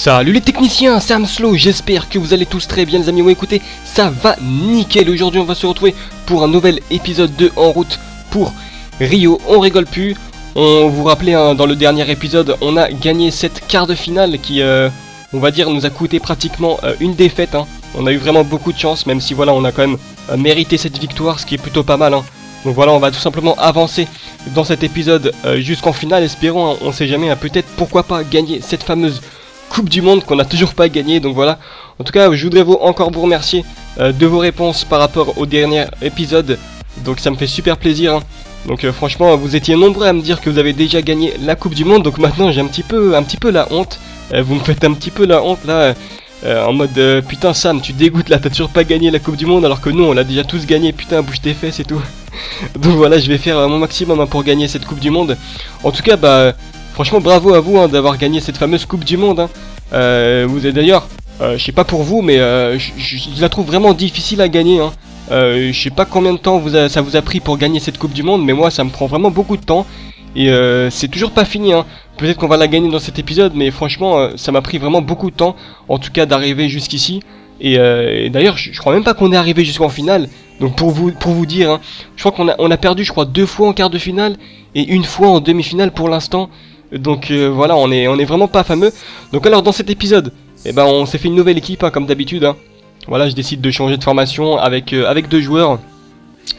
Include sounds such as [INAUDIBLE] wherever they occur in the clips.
Salut les techniciens, c'est Amslow, j'espère que vous allez tous très bien les amis, ouais, écoutez, ça va nickel, aujourd'hui on va se retrouver pour un nouvel épisode de En route pour Rio, on rigole plus, on vous rappelait hein, dans le dernier épisode, on a gagné cette quart de finale qui, euh, on va dire, nous a coûté pratiquement euh, une défaite, hein. on a eu vraiment beaucoup de chance, même si voilà, on a quand même euh, mérité cette victoire, ce qui est plutôt pas mal, hein. donc voilà, on va tout simplement avancer dans cet épisode jusqu'en finale, espérons, on sait jamais, peut-être pourquoi pas gagner cette fameuse Coupe du Monde qu'on n'a toujours pas gagné. Donc voilà. En tout cas, je voudrais vous, encore vous remercier euh, de vos réponses par rapport au dernier épisode. Donc ça me fait super plaisir. Hein. Donc euh, franchement, vous étiez nombreux à me dire que vous avez déjà gagné la Coupe du Monde. Donc maintenant, j'ai un petit peu, un petit peu la honte. Euh, vous me faites un petit peu la honte là. en mode putain Sam tu dégoûtes là t'as toujours pas gagné la coupe du monde alors que nous on l'a déjà tous gagné putain bouge tes fesses et tout [LAUGHS] donc voilà je vais faire mon maximum hein, pour gagner cette coupe du monde en tout cas bah Franchement, bravo à vous hein, d'avoir gagné cette fameuse Coupe du Monde. Hein. Euh, vous êtes d'ailleurs, euh, je sais pas pour vous, mais euh, je la trouve vraiment difficile à gagner. Hein. je sais pas combien de temps ça vous a pris pour gagner cette Coupe du Monde, mais moi ça me prend vraiment beaucoup de temps. Et c'est toujours pas fini. Peut-être qu'on va la gagner dans cet épisode, mais franchement, ça m'a pris vraiment beaucoup de temps, en tout cas d'arriver jusqu'ici. Et, d'ailleurs, je, crois même pas qu'on est arrivé jusqu'en finale. Donc pour vous dire, je crois qu'on a a perdu, je crois deux fois en quart de finale et une fois en demi-finale pour l'instant. Donc euh, voilà, on est, on est vraiment pas fameux. Donc alors dans cet épisode, eh ben, on s'est fait une nouvelle équipe hein, comme d'habitude. Hein. Voilà, je décide de changer de formation avec, euh, avec deux joueurs.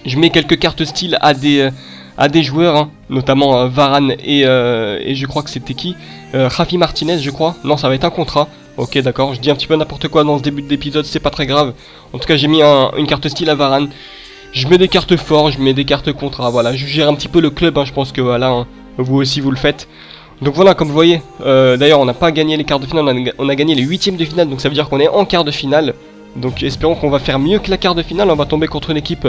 Je mets quelques cartes style à des, euh, joueurs, hein, notamment Varane et, et je crois que c'était qui Rafi Martinez, je crois. Non, ça va être un contrat. Ok, d'accord, je dis un petit peu n'importe quoi dans ce début d'épisode, c'est pas très grave. En tout cas, j'ai mis une carte style à Varane. Je mets des cartes forts, je mets des cartes contrat, voilà. Je gère un petit peu le club, je pense que voilà, vous aussi vous le faites. Donc voilà, comme vous voyez, euh, d'ailleurs on n'a pas gagné les quarts de finale, on a, gagné les huitièmes de finale, donc ça veut dire qu'on est en quart de finale. Donc espérons qu'on va faire mieux que la quart de finale, on va tomber contre une équipe,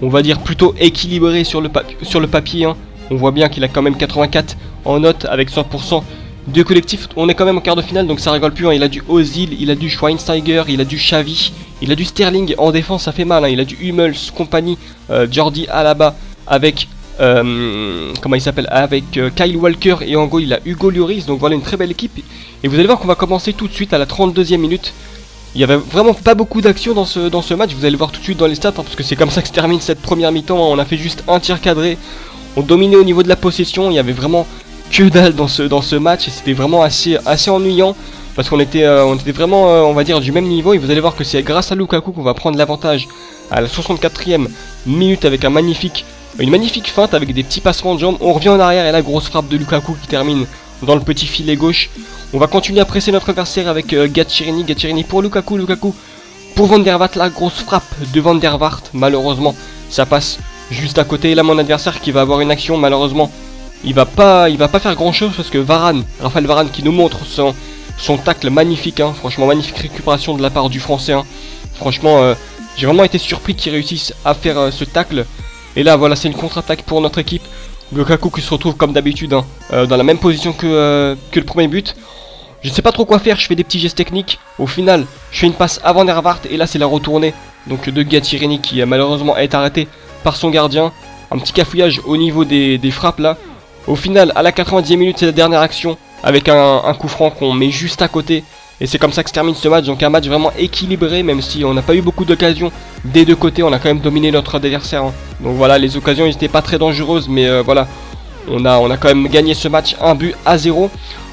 on va dire plutôt équilibrée sur le, papier. Hein. On voit bien qu'il a quand même 84 en note avec 100% de collectif. On est quand même en quart de finale, donc ça rigole plus. Hein. Il a du Ozil, il a du Schweinsteiger, il a du Xavi, il a du Sterling. En défense, ça fait mal. Hein. Il a du Hummels, compagnie, euh, Jordi Alaba avec euh, comment il s'appelle avec euh, Kyle Walker et en gros il a Hugo Lloris donc voilà une très belle équipe. Et vous allez voir qu'on va commencer tout de suite à la 32e minute. Il y avait vraiment pas beaucoup d'action dans ce, match. Vous allez voir tout de suite dans les stats hein, parce que c'est comme ça que se termine cette première mi-temps. On a fait juste un tir cadré. On dominait au niveau de la possession. Il y avait vraiment que dalle dans ce, match et c'était vraiment assez, ennuyant parce qu'on était, euh, vraiment on va dire du même niveau. Et vous allez voir que c'est grâce à Lukaku qu'on va prendre l'avantage à la 64e minute avec un magnifique une magnifique feinte avec des petits passements de jambes. On revient en arrière et la grosse frappe de Lukaku qui termine dans le petit filet gauche. On va continuer à presser notre adversaire avec euh, Gatcherini. pour Lukaku. Lukaku pour Van der Vaart. La grosse frappe de Van der Vaart. Malheureusement, ça passe juste à côté. Là, mon adversaire qui va avoir une action. Malheureusement, il va pas, il va pas faire grand chose parce que Varane, Raphaël Varane qui nous montre son, son tacle magnifique. Hein. Franchement, magnifique récupération de la part du français. Hein. Franchement, euh, j'ai vraiment été surpris qu'il réussisse à faire euh, ce tacle. Et là, voilà, c'est une contre-attaque pour notre équipe. Lukaku qui se retrouve comme d'habitude hein, euh, dans la même position que, euh, que, le premier but. Je ne sais pas trop quoi faire, je fais des petits gestes techniques. Au final, je fais une passe avant Nervart et là c'est la retournée donc de Gattirini qui a malheureusement été arrêté par son gardien. Un petit cafouillage au niveau des, frappes là. Au final, à la 90e minute, c'est la dernière action avec un coup franc qu'on met juste à côté. Et c'est comme ça que se termine ce match, donc un match vraiment équilibré, même si on n'a pas eu beaucoup d'occasions des deux côtés, on a quand même dominé notre adversaire. Hein. Donc voilà, les occasions n'étaient pas très dangereuses, mais euh, voilà, on a, quand même gagné ce match, un but à 0.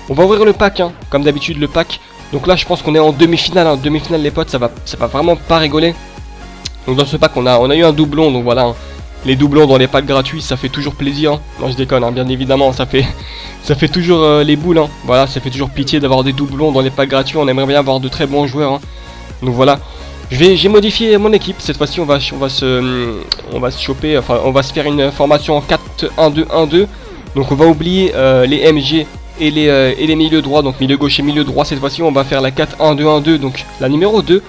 On va ouvrir le pack, hein, comme d'habitude le pack. Donc là je pense qu'on est en demi-finale, hein. demi-finale les potes, ça va, ça va vraiment pas rigoler. Donc dans ce pack on a, on a eu un doublon, donc voilà, hein. Les doublons dans les packs gratuits ça fait toujours plaisir. Non je déconne, bien évidemment, ça fait, [LAUGHS] ça fait toujours euh, les boules. Voilà, ça fait toujours pitié d'avoir des doublons dans les packs gratuits, on aimerait bien avoir de très bons joueurs. Donc voilà, j'ai modifié mon équipe. Cette fois-ci, on va, on va se, on va se choper. Enfin, on va se faire une formation en 4-1-2-1-2. Donc, on va oublier euh, les MG et les, euh, et les milieux droits. Donc, milieu gauche et milieu droit. Cette fois-ci, on va faire la 4-1-2-1-2. Donc, la numéro 2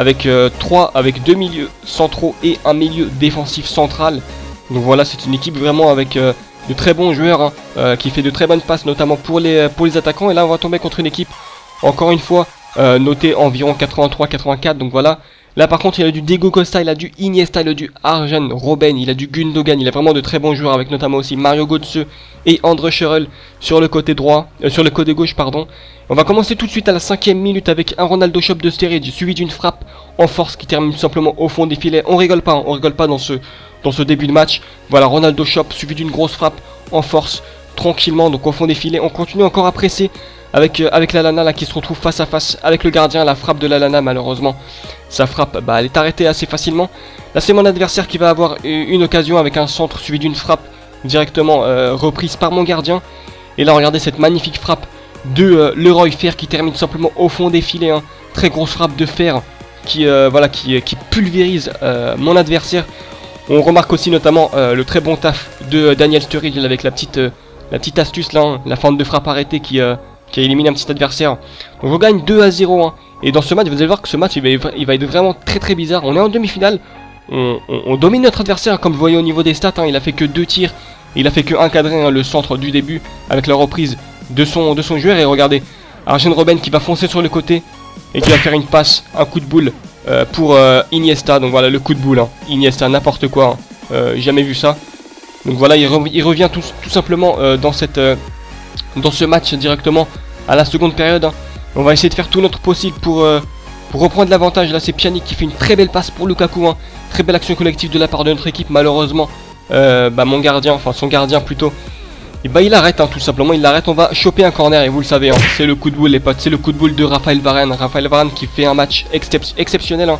avec 3 euh, avec deux milieux centraux et un milieu défensif central. Donc voilà, c'est une équipe vraiment avec de très bons joueurs hein, qui fait de très bonnes passes, notamment pour les, pour les attaquants. Et là, on va tomber contre une équipe, encore une fois, euh, noté environ 83-84 donc voilà Là par contre il a du Diego Costa, il a du Iniesta, il a du Arjen Robben, il a du Gundogan, il a vraiment de très bons joueurs avec notamment aussi Mario Götze et André Schurrell sur le côté droit, euh, sur le côté gauche pardon. On va commencer tout de suite à la cinquième minute avec un Ronaldo Shop de Sturridge suivi d'une frappe en force qui termine simplement au fond des filets. On rigole pas, hein, on rigole pas dans ce, dans ce début de match. Voilà Ronaldo Shop suivi d'une grosse frappe en force tranquillement donc au fond des filets. On continue encore à presser avec, euh, avec la Lana là qui se retrouve face à face avec le gardien. La frappe de la Lana malheureusement, sa frappe bah, elle est arrêtée assez facilement. Là c'est mon adversaire qui va avoir une occasion avec un centre suivi d'une frappe directement euh, reprise par mon gardien. Et là regardez cette magnifique frappe de euh, Leroy Fer qui termine simplement au fond des filets. Hein. Très grosse frappe de fer qui, voilà, qui, qui pulvérise mon adversaire. On remarque aussi notamment le très bon taf de Daniel Sturridge avec la petite, la petite astuce là, hein, la fente de frappe arrêtée qui, qui a éliminé un petit adversaire. Donc on gagne 2 à 0. Hein. Et dans ce match, vous allez voir que ce match, il va, être vraiment très très bizarre. On est en demi-finale, on, domine notre adversaire, comme vous voyez au niveau des stats. Hein. il a fait que 2 tirs, il a fait que 1 cadré, hein, le centre du début, avec la reprise de son, joueur. Et regardez, Arjen Robben qui va foncer sur le côté, et qui va faire une passe, un coup de boule euh, pour euh, Iniesta. Donc voilà, le coup de boule, hein. Iniesta, n'importe quoi, euh, jamais vu ça. Donc voilà, il, revient tout simplement dans cette dans ce match directement à la seconde période. Hein. On va essayer de faire tout notre possible pour, euh, pour reprendre l'avantage. Là, c'est Pjanic qui fait une très belle passe pour Lukaku. Hein. Très belle action collective de la part de notre équipe. Malheureusement, euh, bah, mon gardien, enfin son gardien plutôt, et bah il arrête hein, tout simplement, il l'arrête, on va choper un corner et vous le savez, c'est le coup de boule les potes, c'est le coup de boule de Raphaël Varane, Raphaël Varane qui fait un match exceptionnel,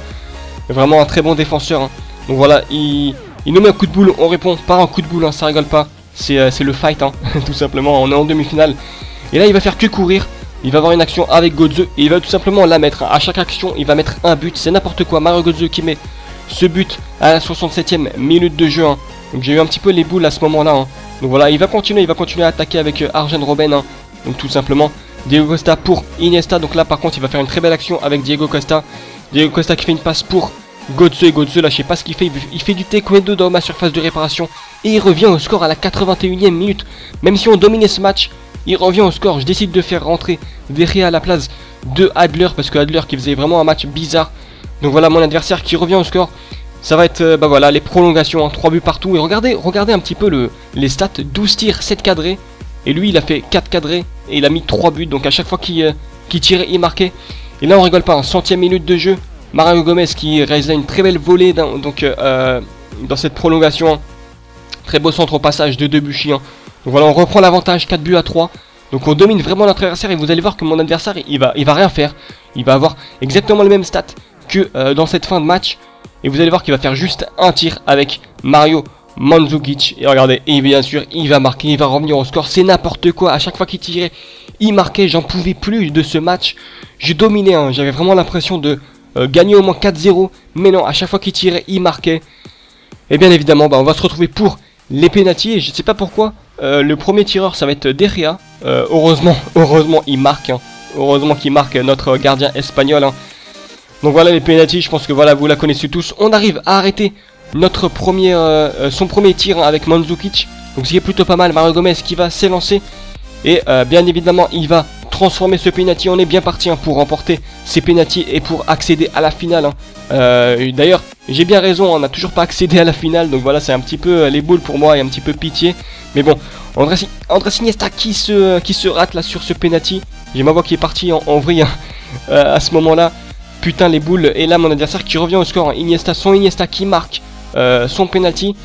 vraiment un très bon défenseur, donc voilà, il, il, nous met un coup de boule, on répond par un coup de boule, ça rigole pas, c'est le fight, [LAUGHS] tout simplement, on est en demi-finale, et là, il va faire que courir. Il va avoir une action avec Godze et il va tout simplement la mettre. À chaque action, il va mettre un but. C'est n'importe quoi. Mario Godze qui met ce but à la 67ème minute de jeu. Hein. Donc j'ai eu un petit peu les boules à ce moment-là. Hein. Donc voilà, il va continuer. Il va continuer à attaquer avec euh, Arjen Robben. Hein. Donc tout simplement, Diego Costa pour Iniesta. Donc là, par contre, il va faire une très belle action avec Diego Costa. Diego Costa qui fait une passe pour Godze. Et Godze, là, je sais pas ce qu'il fait. Il fait du taekwondo dans ma surface de réparation. Et il revient au score à la 81ème minute. Même si on dominait ce match, il revient au score. Je décide de faire rentrer Verrier à la place de Adler parce que Adler qui faisait vraiment un match bizarre. Donc voilà mon adversaire qui revient au score. Ça va être euh, bah voilà les prolongations, 3 hein, buts partout. Et regardez, regardez un petit peu le, les stats 12 tirs, 7 cadrés. Et lui il a fait 4 cadrés et il a mis 3 buts. Donc à chaque fois qu'il euh, tirait, il marquait. Et là on rigole pas, en centième minute de jeu. Mario Gomez qui réalisa une très belle volée dans, donc, euh, dans cette prolongation. Très beau centre au passage de Debuchy. Hein. Donc voilà, on reprend l'avantage, 4 buts à 3. Donc on domine vraiment notre adversaire et vous allez voir que mon adversaire, il va, il va rien faire. Il va avoir exactement le même stat que euh, dans cette fin de match. Et vous allez voir qu'il va faire juste un tir avec Mario Mandzukic. Et regardez, et bien sûr, il va marquer, il va revenir au score. C'est n'importe quoi. À chaque fois qu'il tirait, il marquait. J'en pouvais plus de ce match. Je dominais, hein. j'avais vraiment l'impression de euh, gagner au moins 4-0. Mais non, à chaque fois qu'il tirait, il marquait. Et bien évidemment, bah, on va se retrouver pour les pénalties. Et je ne sais pas pourquoi. Euh, le premier tireur, ça va être Derria. Euh, heureusement, [LAUGHS] heureusement, il marque. Hein. Heureusement qu'il marque notre gardien espagnol. Hein. Donc voilà les pénalties, je pense que voilà, vous la connaissez tous. On arrive à arrêter notre premier, son premier tir hein, avec Mandzukic. Donc ce qui est plutôt pas mal. Mario Gomez qui va s'élancer. Et bien évidemment, il va transformer ce penalty. On est bien parti pour remporter ces penalties et pour accéder à la finale. D'ailleurs, j'ai bien raison, on n'a toujours pas accédé à la finale. Donc voilà, c'est un petit peu les boules pour moi et un petit peu pitié. Mais bon, André, André Iniesta qui se, rate là sur ce penalty. J'ai ma voix qui est partie en, vrille hein, [LAUGHS] euh, à ce moment-là. Putain les boules. Et là mon adversaire qui revient au score. Hein. Iniesta, son Iniesta qui marque euh, son penalty.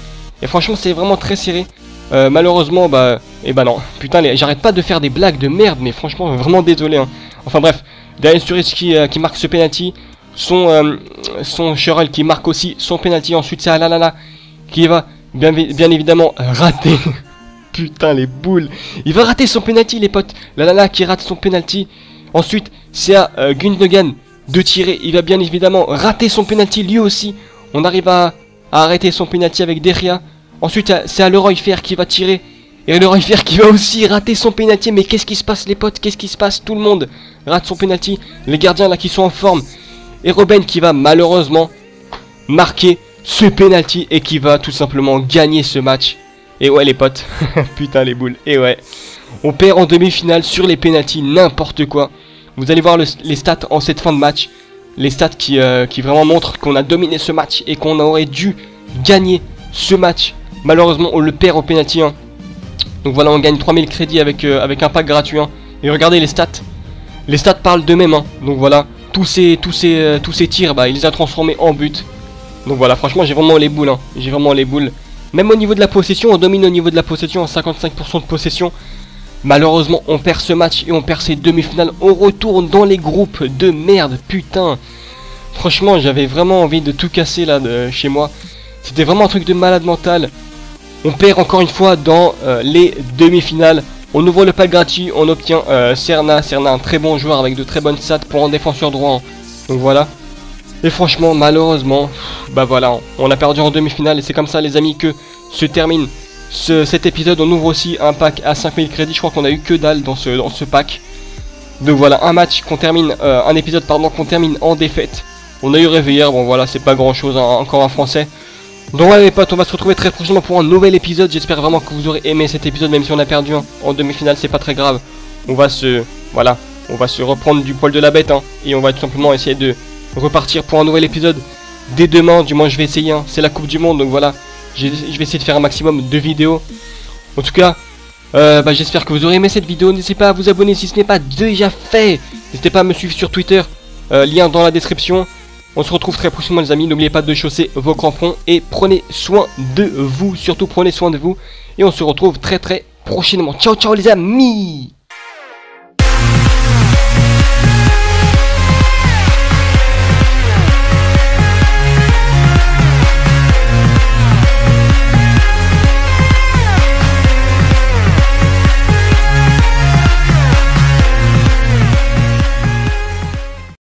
Et franchement c'est vraiment très serré. Euh, malheureusement bah... Et eh bah non. Putain j'arrête pas de faire des blagues de merde. Mais franchement vraiment désolé. Hein. Enfin bref. Daniel Sturridge qui, qui marque ce penalty. Son, Cheryl qui marque aussi son penalty. Ensuite c'est Alalala qui va bien, bien évidemment rater [LAUGHS] putain, les boules. Il va rater son penalty, les potes. La Lala qui rate son penalty. Ensuite, c'est à euh, Gundogan de tirer. Il va bien évidemment rater son penalty lui aussi. On arrive à, arrêter son penalty avec Deria. Ensuite, c'est à Leroy Fer qui va tirer. Et Leroy Fer qui va aussi rater son penalty. Mais qu'est-ce qui se passe, les potes? Qu'est-ce qui se passe? Tout le monde rate son penalty. Les gardiens là qui sont en forme. Et Robin qui va malheureusement marquer ce penalty et qui va tout simplement gagner ce match et ouais les potes, [LAUGHS] putain les boules, et ouais. On perd en demi-finale sur les pénalties, n'importe quoi. Vous allez voir les stats en cette fin de match. les stats qui, euh, qui vraiment montrent qu'on a dominé ce match et qu'on aurait dû gagner ce match. Malheureusement, on le perd au penalty 1. Donc voilà, on gagne 3000 crédits avec, euh, avec un pack gratuit. hein. Et regardez les stats. Les stats parlent d'eux-mêmes. hein. Donc voilà, tous ces, tous ces, euh, tous ces tirs, bah, il les a transformés en but. Donc voilà, franchement, j'ai vraiment les boules. hein. J'ai vraiment les boules. Même au niveau de la possession, on domine au niveau de la possession, en 55% de possession. Malheureusement, on perd ce match et on perd ces demi-finales. On retourne dans les groupes de merde, putain. Franchement, j'avais vraiment envie de tout casser là de chez moi. C'était vraiment un truc de malade mental. On perd encore une fois dans euh, les demi-finales. On ouvre le pack gratuit, on obtient euh, Serna. Serna, un très bon joueur avec de très bonnes stats pour un défenseur droit. hein. Donc voilà. Et franchement, malheureusement, bah voilà, on a perdu en demi-finale et c'est comme ça, les amis, que se termine ce- cet épisode. On ouvre aussi un pack à 5000 crédits. Je crois qu'on a eu que dalle dans ce, dans ce pack. Donc voilà, un match qu'on termine, euh, un épisode qu'on termine en défaite. On a eu Réveillère, bon voilà, c'est pas grand chose, encore un français. Donc voilà les potes, on va se retrouver très prochainement pour un nouvel épisode. J'espère vraiment que vous aurez aimé cet épisode, même si on a perdu en demi-finale, c'est pas très grave. On va se, voilà, on va se reprendre du poil de la bête, hein, et on va tout simplement essayer de repartir pour un nouvel épisode dès demain. Du moins, je vais essayer. hein, c'est la Coupe du Monde, donc voilà, je vais essayer de faire un maximum de vidéos. En tout cas, euh, bah, j'espère que vous aurez aimé cette vidéo. N'hésitez pas à vous abonner si ce n'est pas déjà fait. N'hésitez pas à me suivre sur Twitter, euh, lien dans la description. On se retrouve très prochainement les amis, n'oubliez pas de chausser vos crampons et prenez soin de vous, surtout prenez soin de vous. Et on se retrouve très très prochainement. Ciao ciao les amis